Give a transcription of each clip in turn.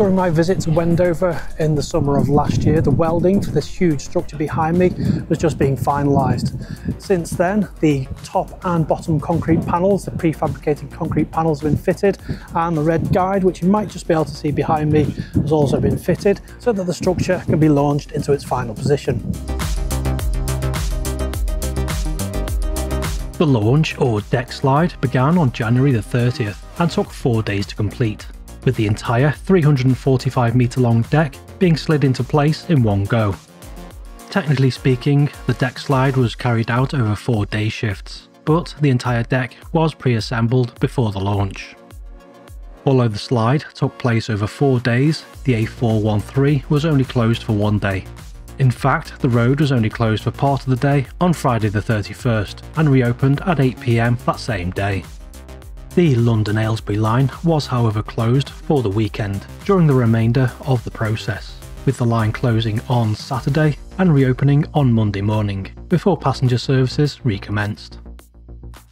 During my visit to Wendover in the summer of last year, the welding for this huge structure behind me was just being finalised. Since then, the top and bottom concrete panels, the prefabricated concrete panels have been fitted and the red guide, which you might just be able to see behind me, has also been fitted so that the structure can be launched into its final position. The launch, or deck slide, began on January the 30th and took four days to complete with the entire 345 metre long deck being slid into place in one go. Technically speaking, the deck slide was carried out over four day shifts, but the entire deck was pre-assembled before the launch. Although the slide took place over four days, the A413 was only closed for one day. In fact, the road was only closed for part of the day on Friday the 31st and reopened at 8pm that same day. The London Aylesbury line was however closed for the weekend during the remainder of the process, with the line closing on Saturday and reopening on Monday morning before passenger services recommenced.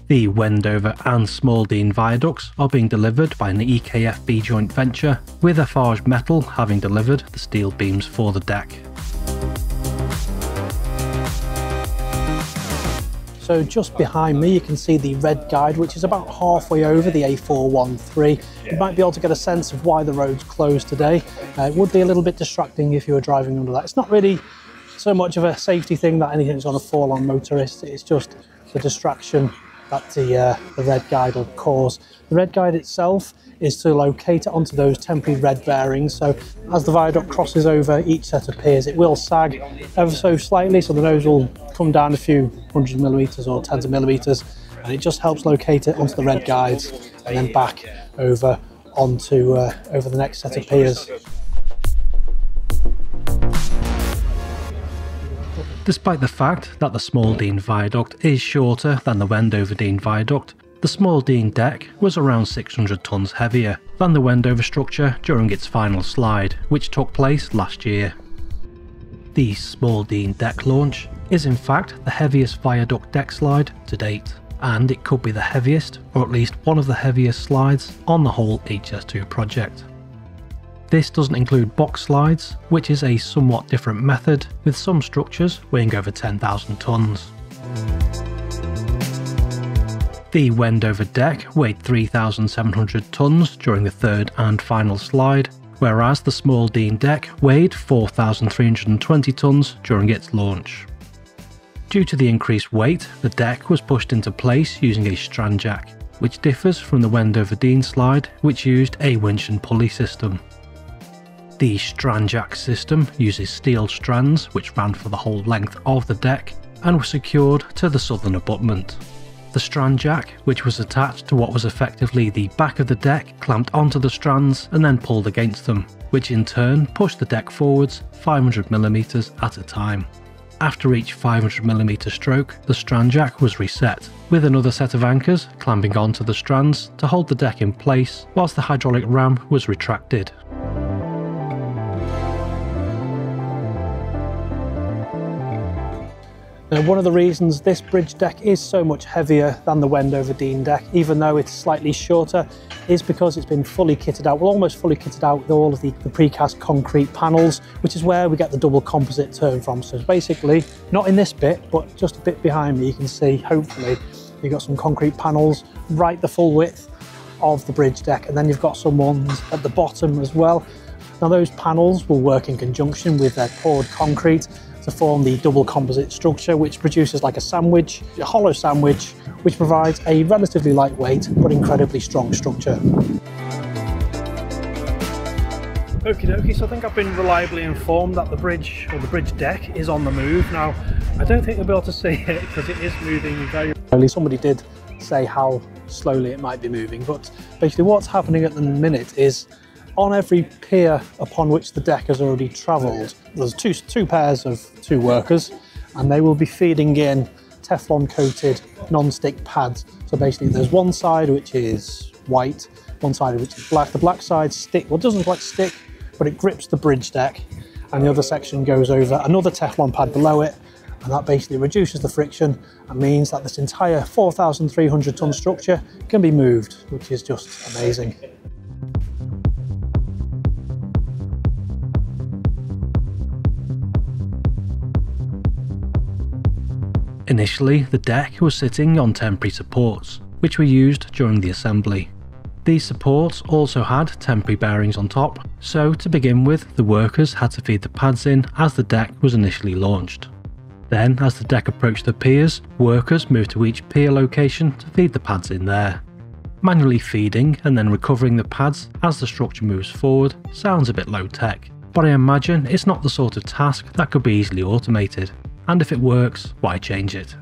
The Wendover and Small Dean viaducts are being delivered by an EKFB joint venture, with Eiffage Metal having delivered the steel beams for the deck. So just behind me you can see the red guide which is about halfway over the A413. You might be able to get a sense of why the road's closed today. Uh, it would be a little bit distracting if you were driving under that. It's not really so much of a safety thing that anything's going to fall on motorists, it's just the distraction that the, uh, the red guide will cause. The red guide itself is to locate it onto those temporary red bearings. So as the viaduct crosses over each set of piers, it will sag ever so slightly. So the nose will come down a few hundred millimeters or tens of millimeters. And it just helps locate it onto the red guides and then back over onto uh, over the next set of piers. Despite the fact that the Small Dean Viaduct is shorter than the Wendover Dean Viaduct, the Small Dean deck was around 600 tonnes heavier than the Wendover structure during its final slide, which took place last year. The Small Dean deck launch is in fact the heaviest viaduct deck slide to date, and it could be the heaviest, or at least one of the heaviest slides on the whole HS2 project. This doesn't include box slides, which is a somewhat different method, with some structures weighing over 10,000 tonnes. The Wendover deck weighed 3,700 tonnes during the third and final slide, whereas the small Dean deck weighed 4,320 tonnes during its launch. Due to the increased weight, the deck was pushed into place using a strand jack, which differs from the Wendover Dean slide, which used a winch and pulley system. The Strandjack system uses steel strands which ran for the whole length of the deck and were secured to the southern abutment. The Strandjack, which was attached to what was effectively the back of the deck, clamped onto the strands and then pulled against them, which in turn pushed the deck forwards 500mm at a time. After each 500mm stroke, the Strandjack was reset, with another set of anchors clamping onto the strands to hold the deck in place whilst the hydraulic ram was retracted. Now, one of the reasons this bridge deck is so much heavier than the Wendover Dean deck, even though it's slightly shorter, is because it's been fully kitted out, well almost fully kitted out with all of the, the precast concrete panels, which is where we get the double composite turn from. So basically, not in this bit, but just a bit behind me, you can see, hopefully, you've got some concrete panels right the full width of the bridge deck, and then you've got some ones at the bottom as well. Now those panels will work in conjunction with their poured concrete to form the double composite structure, which produces like a sandwich, a hollow sandwich, which provides a relatively lightweight but incredibly strong structure. Okie dokie, so I think I've been reliably informed that the bridge or the bridge deck is on the move. Now, I don't think you'll be able to see it because it is moving very slowly. Somebody did say how slowly it might be moving, but basically what's happening at the minute is on every pier upon which the deck has already travelled, there's two, two pairs of two workers and they will be feeding in Teflon coated non-stick pads. So basically there's one side which is white, one side which is black. The black side stick, well it doesn't quite stick, but it grips the bridge deck and the other section goes over another Teflon pad below it and that basically reduces the friction and means that this entire 4,300 ton structure can be moved, which is just amazing. Initially, the deck was sitting on temporary supports, which were used during the assembly. These supports also had temporary bearings on top, so to begin with, the workers had to feed the pads in as the deck was initially launched. Then, as the deck approached the piers, workers moved to each pier location to feed the pads in there. Manually feeding and then recovering the pads as the structure moves forward sounds a bit low tech, but I imagine it's not the sort of task that could be easily automated, and if it works, why change it?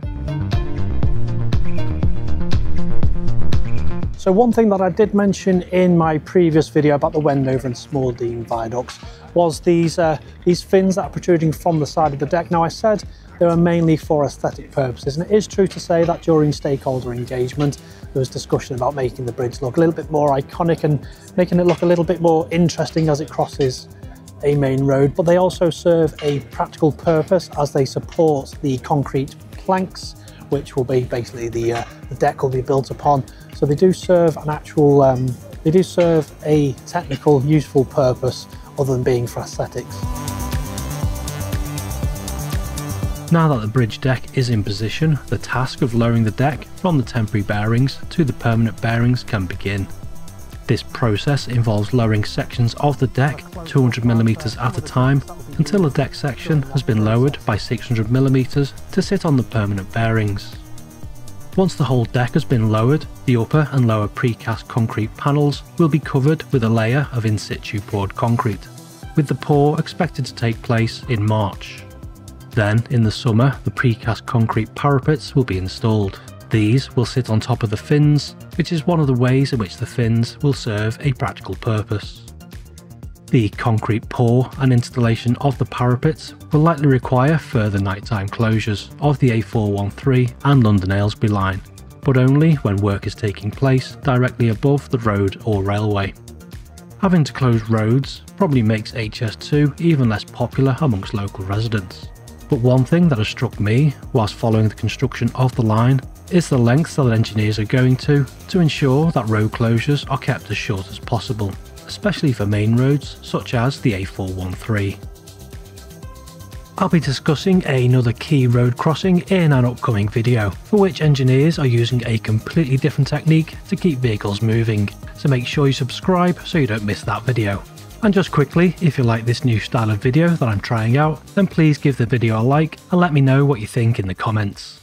So one thing that I did mention in my previous video about the Wendover and Small Dean viaducts was these, uh, these fins that are protruding from the side of the deck. Now I said they were mainly for aesthetic purposes and it is true to say that during stakeholder engagement there was discussion about making the bridge look a little bit more iconic and making it look a little bit more interesting as it crosses a main road, but they also serve a practical purpose as they support the concrete planks, which will be basically the, uh, the deck will be built upon. So they do serve an actual, um, they do serve a technical, useful purpose other than being for aesthetics. Now that the bridge deck is in position, the task of lowering the deck from the temporary bearings to the permanent bearings can begin. This process involves lowering sections of the deck 200mm at a time until the deck section has been lowered by 600mm to sit on the permanent bearings. Once the whole deck has been lowered, the upper and lower precast concrete panels will be covered with a layer of in situ poured concrete, with the pour expected to take place in March. Then, in the summer, the precast concrete parapets will be installed. These will sit on top of the fins, which is one of the ways in which the fins will serve a practical purpose. The concrete pour and installation of the parapets will likely require further nighttime closures of the A413 and London Aylesbury line, but only when work is taking place directly above the road or railway. Having to close roads probably makes HS2 even less popular amongst local residents. But one thing that has struck me whilst following the construction of the line is the lengths that engineers are going to to ensure that road closures are kept as short as possible, especially for main roads such as the A413. I'll be discussing another key road crossing in an upcoming video, for which engineers are using a completely different technique to keep vehicles moving, so make sure you subscribe so you don't miss that video. And just quickly, if you like this new style of video that I'm trying out, then please give the video a like and let me know what you think in the comments.